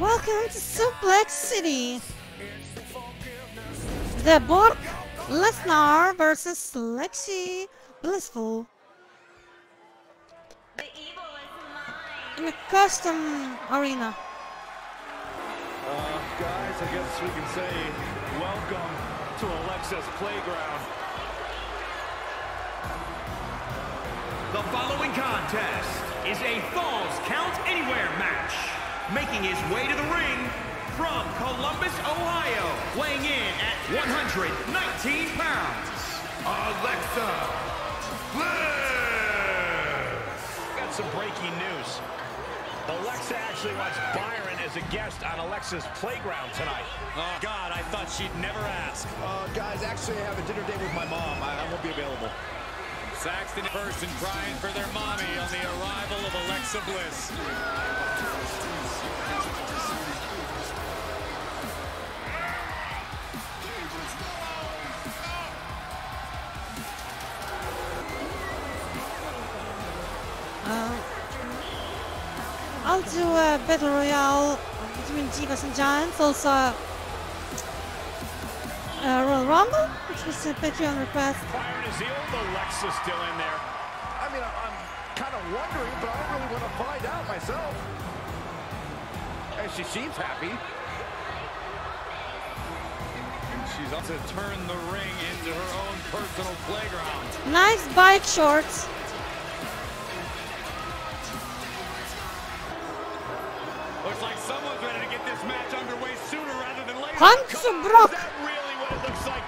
Welcome to Suplex City. The Bork Lesnar versus Lexi Blissful. In a custom arena. Uh, guys, I guess we can say welcome to Alexa's playground. The following contest is a Falls Count Anywhere match. Making his way to the ring from Columbus, Ohio, weighing in at 119 pounds, Alexa Bliss. Got some breaking news. Alexa actually wants Byron as a guest on Alexa's playground tonight. Oh, God, I thought she'd never ask. Uh, guys, actually, I have a dinner date with my mom. I, I won't be available. Saxton person crying for their mommy on the arrival of Alexa Bliss. Uh, I'll do a battle royale between Divas and Giants. Also, uh, Royal Rumble, which was a Patreon request. Byron, is the old Alexa still in there? I mean, I, I'm kind of wondering, but I don't really want to find out myself. And she seems happy. And she's about to turn the ring into her own personal playground. Nice bike shorts. Looks like someone's ready to get this match underway sooner rather than later. Hans Is Brock.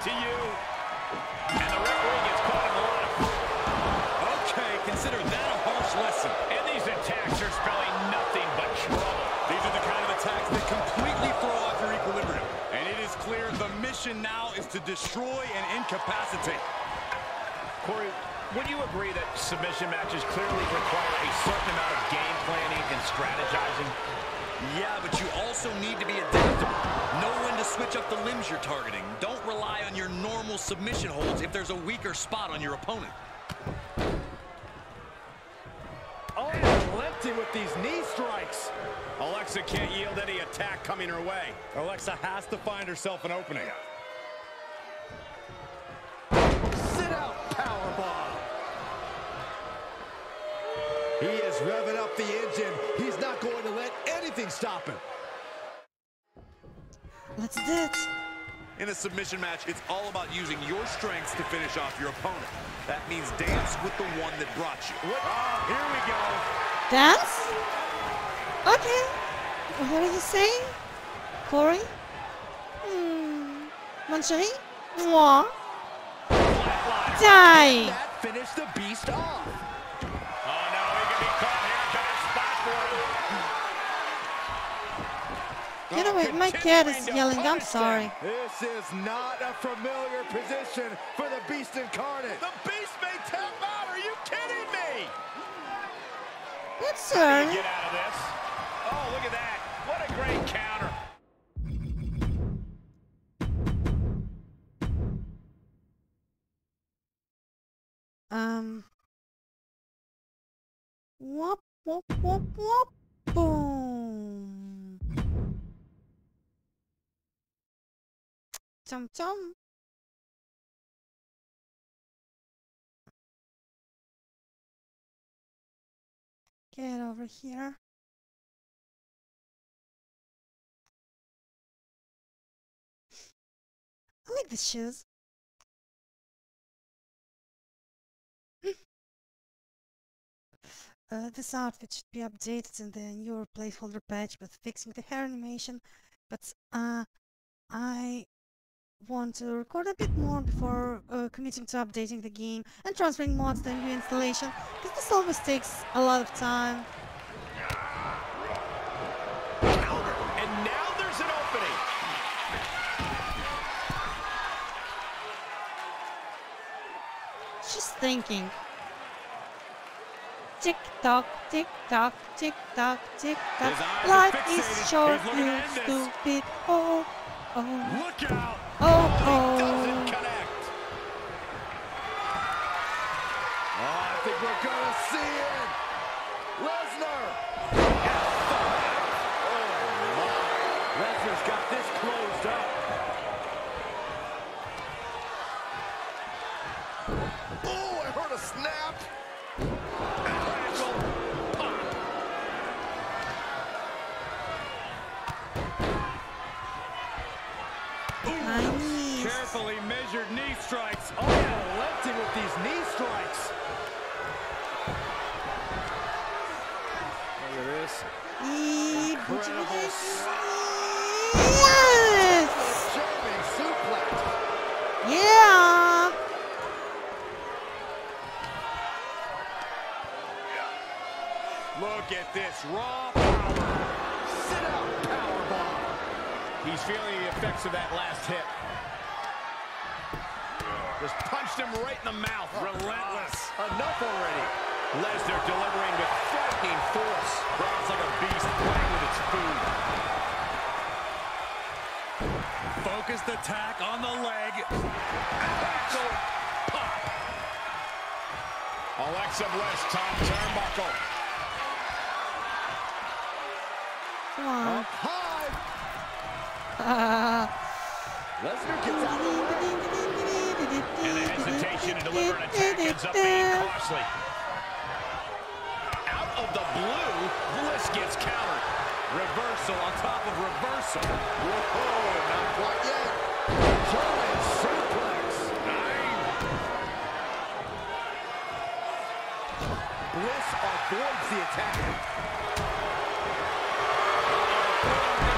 To you? And the referee gets caught in of... Okay, consider that a harsh lesson. And these attacks are spelling nothing but trouble. These are the kind of attacks that completely throw off your equilibrium. And it is clear the mission now is to destroy and incapacitate. Corey, would you agree that submission matches clearly require a certain amount of game planning and strategizing? Yeah, but you also need to be adaptable. Know when to switch up the limbs you're targeting. Don't rely on your normal submission holds if there's a weaker spot on your opponent. Oh, Unrelenting with these knee strikes. Alexa can't yield any attack coming her way. Alexa has to find herself an opening. Revving up the engine. He's not going to let anything stop him. Let's do it. In a submission match, it's all about using your strengths to finish off your opponent. That means dance with the one that brought you. Oh, here we go. Dance? Okay. What are you saying? Corey? Hmm. Mancherie? Moi? Die! That finished the beast off. Him. Get away, my cat is yelling, I'm sorry. This is not a familiar position for the beast incarnate. The beast may tap out. Are you kidding me? It's early. get out of this? Oh, look at that. What a great counter. Um. Whoop, whoop, whoop, whoop. Boom. Chum chum. Get over here. I like the shoes. Uh, this outfit should be updated in the newer placeholder patch with fixing the hair animation, but uh, I want to record a bit more before uh, committing to updating the game and transferring mods to a new installation, because this always takes a lot of time. And now there's an opening. She's thinking. Tick tock, tick tock, tick tock, tick tock. His eyes are Life is short, you to end this. stupid. Oh, oh, Look out! See it. Lesnar. Oh my got this closed up. Oh, I heard a snap. My knees. Carefully measured knee strikes. Oh, yeah, lefting with these knee strikes. Look at this. Eee, Incredible Yes! German suplex. Yeah! Look at this raw power. Sit out powerbomb. He's feeling the effects of that last hit. Just punched him right in the mouth. Relentless. Enough already. Lesnar delivering with frightening force. Braun's like a beast playing with its food. Focused attack on the leg. Pop. Alexa Bliss, top turnbuckle. Up high. Uh, Lesnar gets out of the way. And the hesitation to deliver an attack ends up being costly. Out of the blue, Bliss gets countered. Reversal on top of reversal. Whoa, not quite yet. Bliss avoids the attack.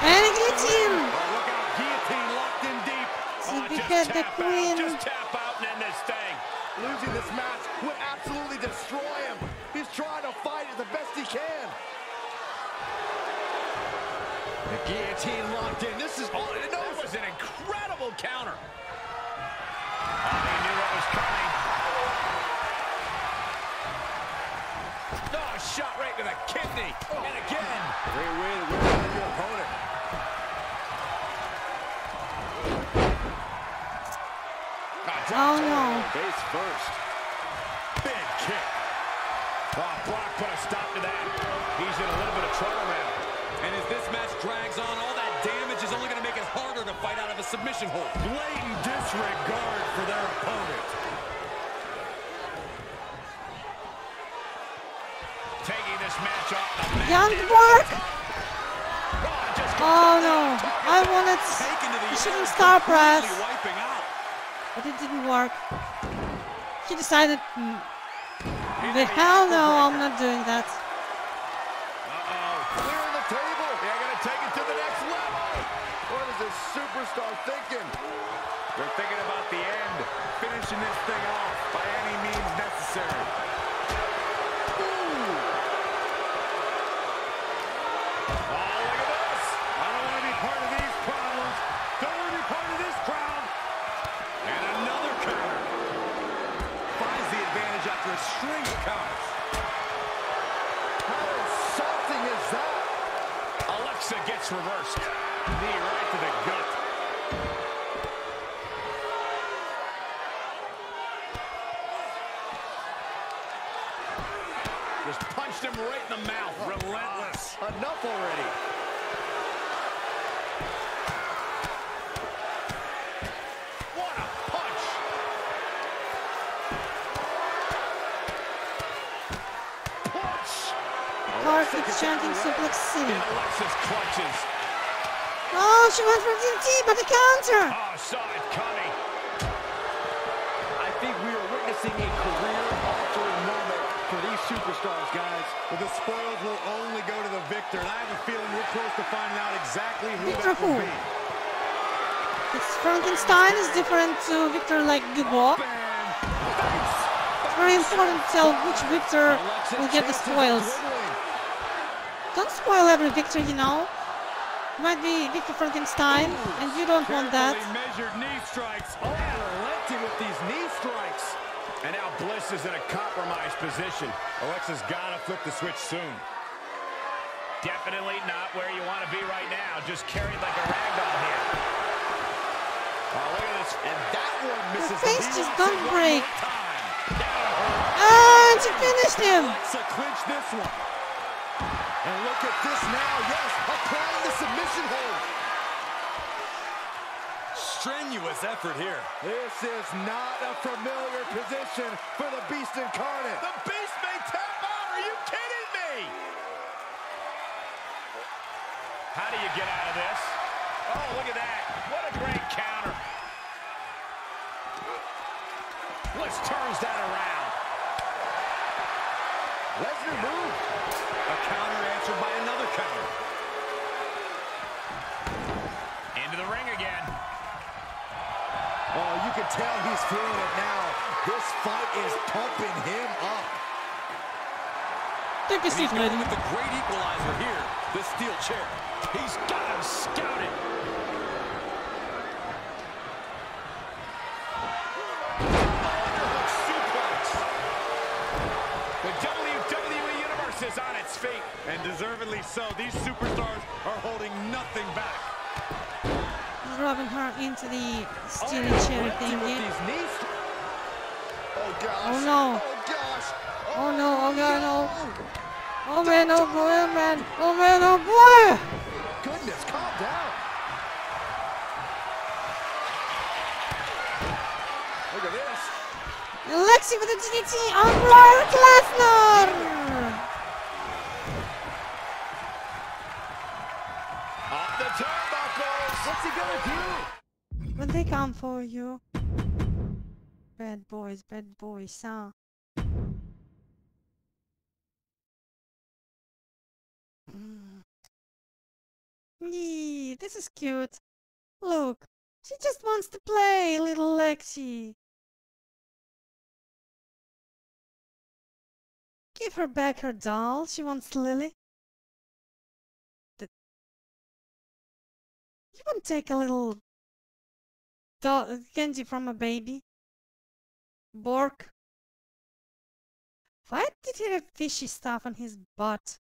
And a guillotine! Oh, look out, guillotine locked in deep. Oh, just the tap out, queen. Just tap out and end this thing. Losing this match would absolutely destroy him. He's trying to fight it the best he can. Guillotine locked in. This is all it. That was an incredible counter. Oh, he knew what was coming. Oh, shot right to the kidney. Oh. And again. Great way to win on your opponent. Oh no. Face first. Big kick. Oh, Brock put a stop to that. He's in a little bit of trouble now. And as this match drags on, all that damage is only going to make it harder to fight out of a submission hold. Blatant disregard for their opponent. Taking this match off the mat. Young Mark! Oh, just Oh no. I wanted. Taken to the He shouldn't air, star press. completely wiping out. But it didn't work. He decided. "Mm, The hell no, I'm not doing that. Uh-oh. Clearing the table. They're going to take it to the next level. What is this superstar thinking? They're thinking about the end, finishing this thing off by any means necessary. Oh, look at this. I don't want to be part of these problems. Don't want to be part of this crowd. And another counter. Finds the advantage after a string of counters. How insulting is that? Alexa gets reversed. Knee right to the gut. Just punched him right in the mouth. Relentless. Enough already. What a punch. Punch. Clark is chanting Suplex City. In Alexa's clutches. Oh, she went for DT, but the counter! Ah, oh, saw it coming. I think we are witnessing a career-altering moment for these superstars, guys. But the spoils will only go to the victor. And I have a feeling we're close to finding out exactly who Victor that will who? be. It's Frankenstein is different to Victor like Dubois. It's very important to tell which Victor will get the spoils. Don't every victor, you know. Might be Victor Frankenstein, and you don't want that. Measured knee strikes. Oh, relenting with these knee strikes. And now Bliss is in a compromised position. Alexa's got to flip the switch soon. Definitely not where you want to be right now. Just carried like a ragdoll here. Oh, look at this. And that one Her misses face just don't break. And ah, she finished him! Alexa clinch this one. And look at this now, yes, applying the submission hold. strenuous effort here. This is not a familiar position for the Beast Incarnate. The Beast may tap out. Are you kidding me? How do you get out of this? Oh, look at that. What a great counter. Bliss turns that around. Lesnar moved. A counter answered by another counter. Into the ring again. Oh, you can tell he's feeling it now. This fight is pumping him up. Take a seat, lady. with the great equalizer here, the steel chair. He's got him scouted. And deservedly so. These superstars are holding nothing back. Rubbing her into the steel chair Empty with thingy. these knees. Oh, gosh. Oh, no. Oh, gosh. Oh no, oh god, no. Oh. oh man, oh boy, oh man. Oh man, oh boy! Goodness, calm down. Look at this. Alexi with the DDT on Brock Lesnar! When they come for you. Bad boys, bad boys, huh? Mm. Yee, this is cute. Look, she just wants to play, little Lexi. Give her back her doll. She wants Lily. You won't take a little doll candy from a baby. Bork. Why did he have fishy stuff on his butt?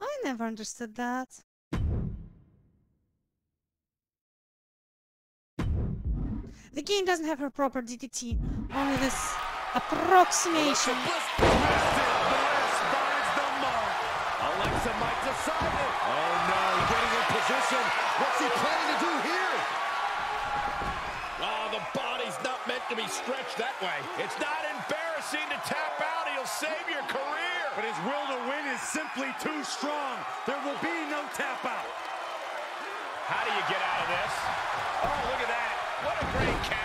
I never understood that. The game doesn't have her proper DDT, only this approximation. Bliss finds the mark. Alexa might decide it. Oh no, getting in position. What's he planning to do here? Oh, the body's not meant to be stretched that way. It's not embarrassing to tap out. He'll save your career. But his will to win is simply too strong. There will be no tap out. How do you get out of this? Oh, look at that. What a great counter.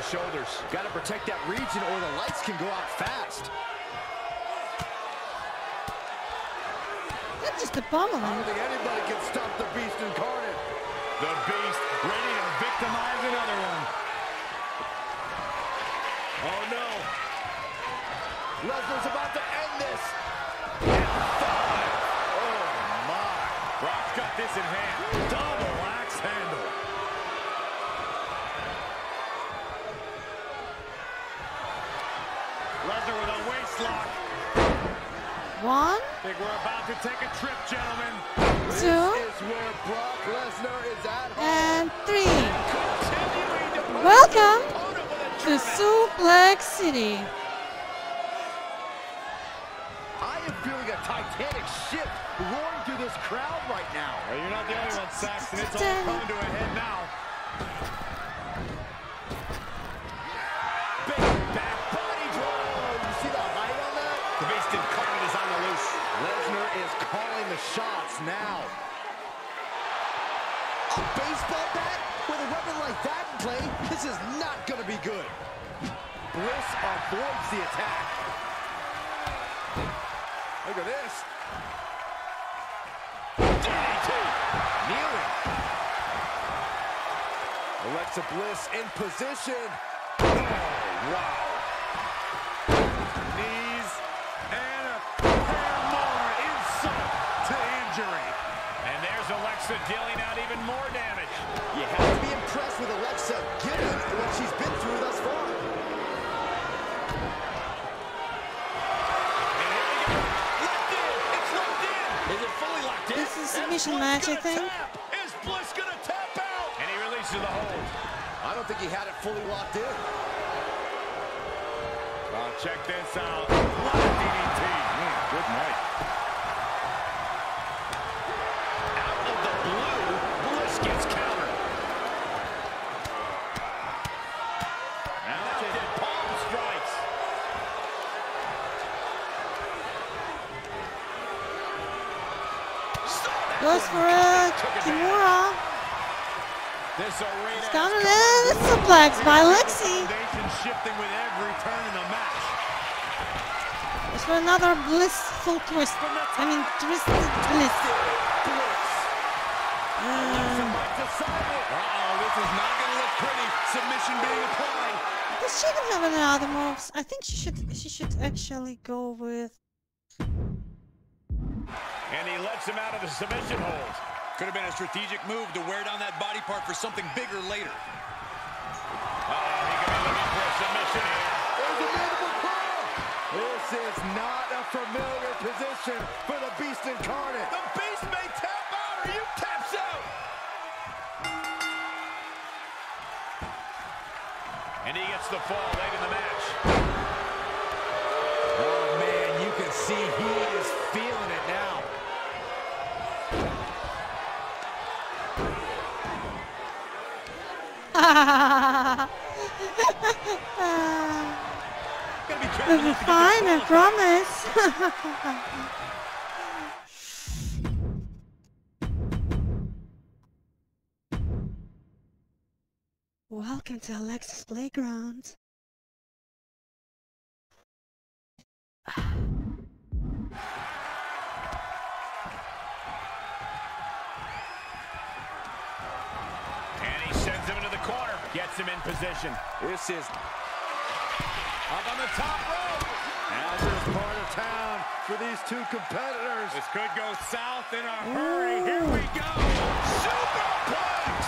The shoulders. Got to protect that region or the lights can go out fast. That's just a I pummeling. don't think anybody can stop the Beast Incarnate. The Beast ready to victimize another one. Oh, no. Lesnar's about to end this. Five. Oh, my. Brock's got this in hand. Double axe handle. Lesnar with a waist lock. One, Think we're about to take a trip, gentlemen. This two, is where Brock Lesnar is at home. and three. Continuing Welcome his opponent with a to Suplex City. I am feeling a titanic ship roaring through this crowd right now. Well, you're not the only one, Saxton. It's all coming to a head now. Big back body drop. Oh, you see the height on that? The Beast Incarnate is on the loose. Lesnar is calling the shots now. A baseball bat with a weapon like that in play, this is not going to be good. Bliss avoids the attack. Look at this. DDT. Kneeling. Alexa Bliss in position. Oh, wow. Knees and a pair more insult to injury. And there's Alexa dealing out even more damage. You have to be impressed with Alexa given what she's been through thus far. And here we go. Locked in. It's locked in. Is it fully locked in? This is And submission match, I think. tap. Is Bliss gonna tap out? And he releases the hold. I don't think he had it fully locked in. Oh, check this out. What a DDT. Man, good night. Kimura. It's down and in. Suplex by Lexi. It's for another blissful twist. I mean, twisted bliss. Does she even have any other moves. I think she should. She should actually go with. And he lets him out of the submission hold. Could have been a strategic move to wear down that body part for something bigger later. Uh-oh, he could be looking for a submission here. There's a mandible claw. This is not a familiar position for the Beast Incarnate. The Beast may tap out or you taps out. And he gets the fall late in the match. Oh, man, you can see he is feeling it now. Gotta be It'll careful be not to get fine, I promise. Welcome to Alexa's Playground. And he sends him into the corner. Gets him in position. This is up on the top rope. As is part of town for these two competitors. This could go south in a hurry. Here we go. Superplex.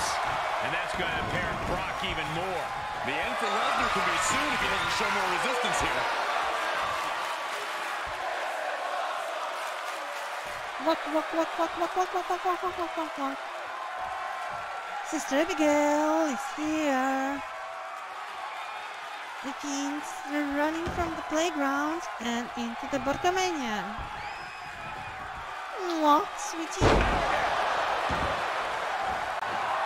And that's going to impair Brock even more. The end for Lesnar can be soon if he doesn't show more resistance here. Walk, walk, walk, walk, walk, walk, walk, walk, walk, walk, walk, walk, walk. Sister Abigail is here. The Kings running from the playground and into the Borkamania. Mwah, sweetie.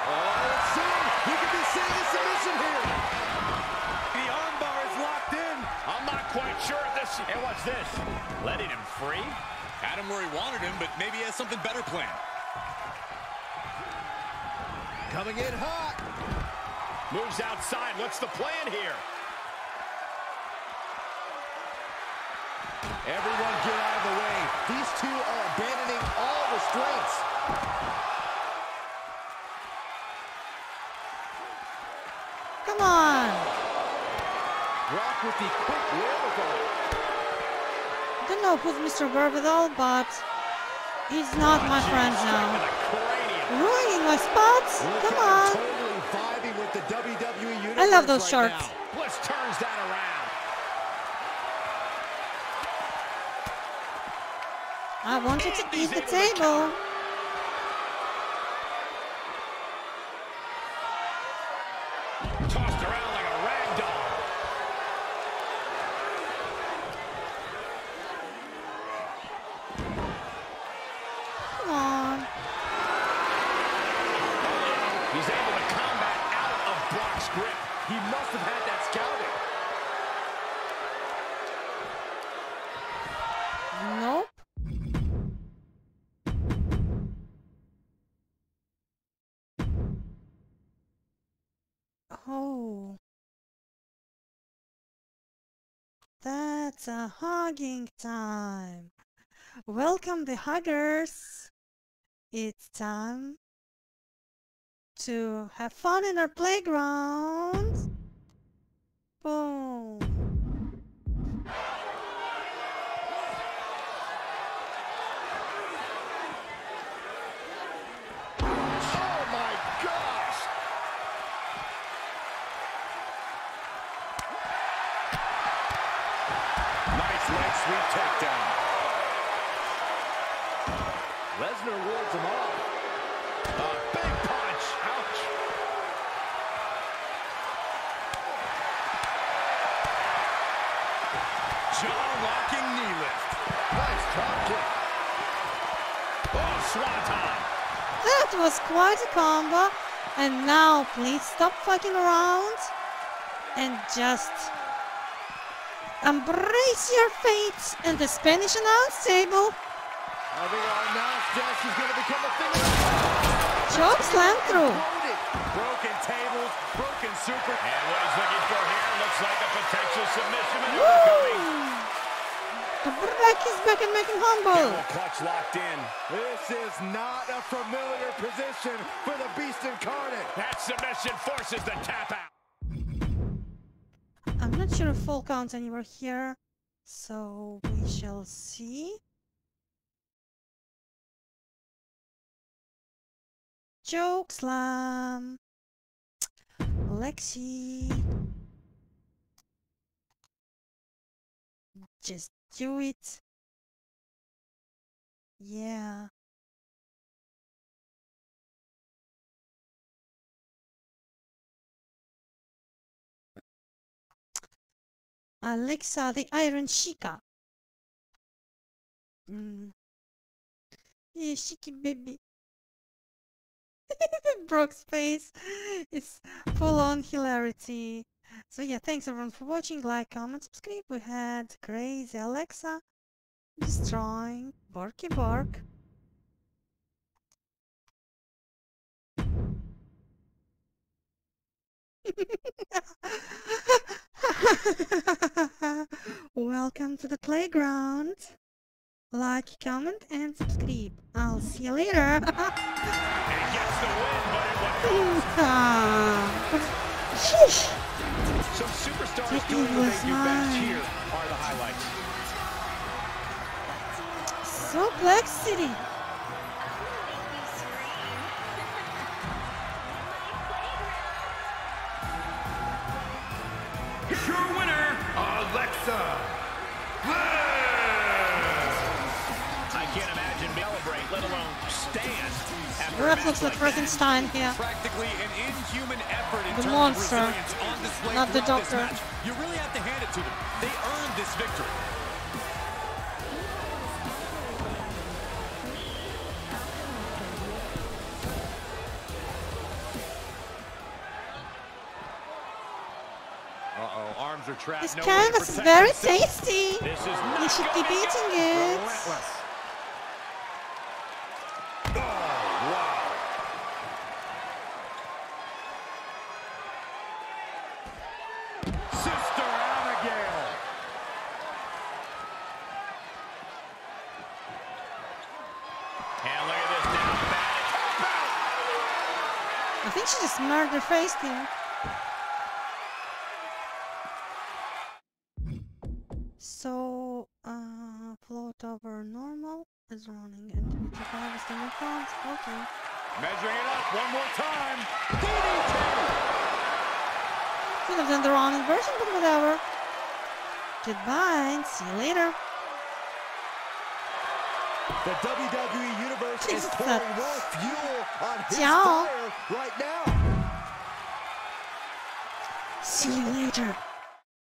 Oh, soon we could be seeing a submission here. The armbar is locked in. I'm not quite sure if this... And what's this? Letting him free? Had him where he wanted him, but maybe he has something better planned. Coming in hot. Moves outside. What's the plan here? Everyone get out of the way. These two are abandoning all restraints. Come on. Brock with the quick wherewithal. Don't know who's Mr. Wherewithal, but he's not my friend now. Ruining my spots. Look Come on. Totally with the WWE I love those right shorts. now. Bliss turns that around. I wanted to eat the table. That's a hugging time. Welcome the huggers. It's time to have fun in our playground. Boom. Oh my gosh! Sweep takedown. Lesnar him off. A big punch. Ouch. Jaw-locking knee lift. Nice drop kick. Oh, swanton. That was quite a combo. And now, please stop fucking around and just embrace your fate in the Spanish announce table. I think our announce desk is going to become a thing Choke slam through. Broken tables, broken super. And what he's looking for here looks like a potential submission maneuver coming. Woo! The back is back and making humble. Clutch locked in. This is not a familiar position for the Beast Incarnate. That submission forces the tap out. Sure if full count anywhere here, so we shall see. Choke slam. Lexi. Just do it. Yeah. Alexa, the Iron Chica. Mm. Yeah, Chicky baby. Brock's face is full on hilarity. So yeah, thanks everyone for watching. Like, comment, subscribe. We had crazy Alexa destroying Barky Bark. Welcome to the playground. Like, comment, and subscribe. I'll see you later. And he gets the win, but at what cost? Sheesh. Some superstars doing what they do best here are the highlights. City. After a Ref match looks like like here. Practically an inhuman effort in The monster, on not the doctor. You really have to hand it to them. They earned this victory. Are trapped. This no canvas is very tasty. You should be beating it. Relentless. Oh, wow. Sister Abigail. And look at this down bad. Tap out. I think she just murder face him. So, uh, float over normal is running and 25 is the new front. Okay. Measuring it up one more time. Could have done the wrong version, but whatever. Goodbye and see you later. The WWE Universe is Jesus. pouring more